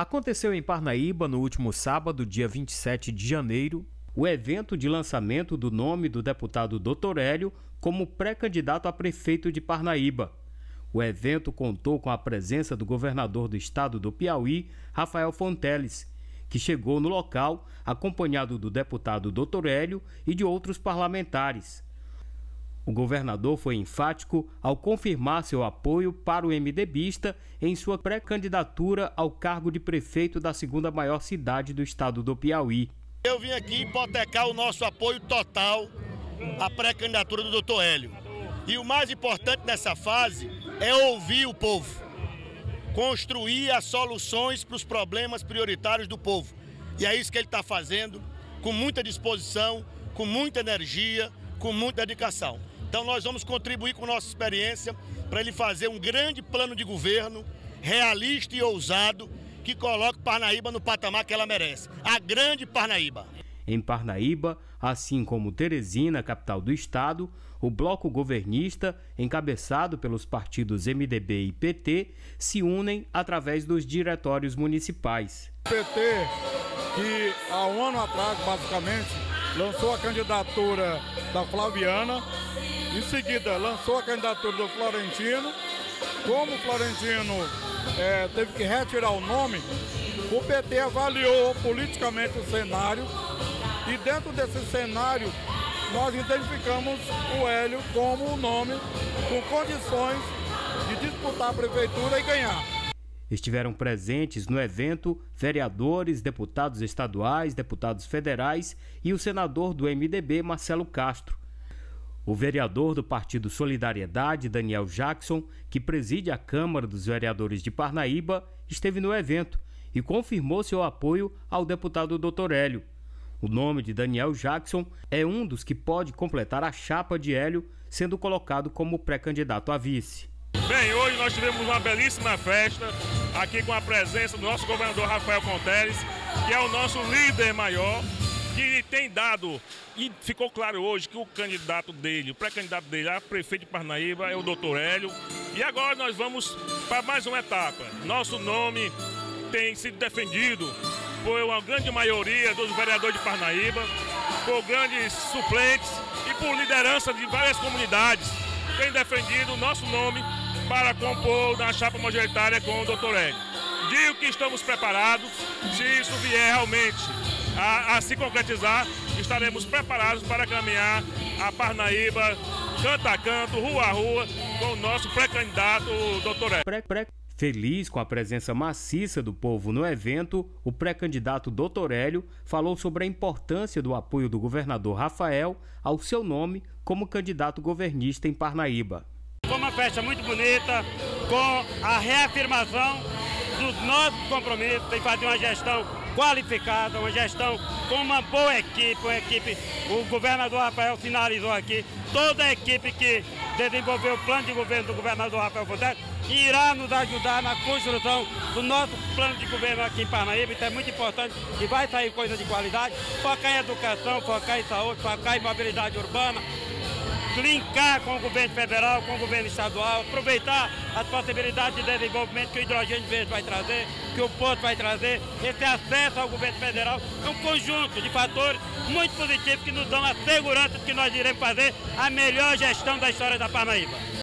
Aconteceu em Parnaíba no último sábado, dia 27 de janeiro, o evento de lançamento do nome do deputado Dr. Hélio como pré-candidato a prefeito de Parnaíba. O evento contou com a presença do governador do estado do Piauí, Rafael Fonteles, que chegou no local acompanhado do deputado Dr. Hélio e de outros parlamentares. O governador foi enfático ao confirmar seu apoio para o MDBista em sua pré-candidatura ao cargo de prefeito da segunda maior cidade do estado do Piauí. Eu vim aqui hipotecar o nosso apoio total à pré-candidatura do doutor Hélio. E o mais importante nessa fase é ouvir o povo, construir as soluções para os problemas prioritários do povo. E é isso que ele está fazendo, com muita disposição, com muita energia, com muita dedicação. Então nós vamos contribuir com nossa experiência para ele fazer um grande plano de governo, realista e ousado, que coloque Parnaíba no patamar que ela merece. A grande Parnaíba. Em Parnaíba, assim como Teresina, capital do estado, o bloco governista, encabeçado pelos partidos MDB e PT, se unem através dos diretórios municipais. O PT, que há um ano atrás, basicamente, lançou a candidatura da Flaviana, em seguida lançou a candidatura do Florentino. Como o Florentino é, teve que retirar o nome, o PT avaliou politicamente o cenário e dentro desse cenário nós identificamos o Hélio como o nome com condições de disputar a prefeitura e ganhar. Estiveram presentes no evento vereadores, deputados estaduais, deputados federais e o senador do MDB, Marcelo Castro. O vereador do Partido Solidariedade, Daniel Jackson, que preside a Câmara dos Vereadores de Parnaíba, esteve no evento e confirmou seu apoio ao deputado Dr. Hélio. O nome de Daniel Jackson é um dos que pode completar a chapa de Hélio, sendo colocado como pré-candidato a vice. Bem, hoje nós tivemos uma belíssima festa aqui com a presença do nosso governador Rafael Fonteles, que é o nosso líder maior, que tem dado, e ficou claro hoje que o candidato dele, o pré-candidato dele a prefeito de Parnaíba é o doutor Hélio. E agora nós vamos para mais uma etapa. Nosso nome tem sido defendido por uma grande maioria dos vereadores de Parnaíba, por grandes suplentes e por liderança de várias comunidades. Tem defendido o nosso nome para compor na chapa majoritária com o doutor Hélio. Digo que estamos preparados, se isso vier realmente a, a se concretizar, estaremos preparados para caminhar a Parnaíba, canto a canto, rua a rua, com o nosso pré-candidato, doutor Hélio. Feliz com a presença maciça do povo no evento, o pré-candidato Dr. Hélio falou sobre a importância do apoio do governador Rafael ao seu nome como candidato governista em Parnaíba. Foi uma festa muito bonita, com a reafirmação dos nossos compromissos em fazer uma gestão qualificada, uma gestão com uma boa equipe, uma equipe, o governador Rafael finalizou aqui, toda a equipe que desenvolveu o plano de governo do governador Rafael Fonteles irá nos ajudar na construção do nosso plano de governo aqui em Parnaíba, então é muito importante e vai sair coisa de qualidade, focar em educação, focar em saúde, focar em mobilidade urbana, linkar com o governo federal, com o governo estadual, aproveitar as possibilidades de desenvolvimento que o hidrogênio verde vai trazer, que o porto vai trazer, esse acesso ao governo federal é um conjunto de fatores muito positivos que nos dão a segurança de que nós iremos fazer a melhor gestão da história da Parnaíba.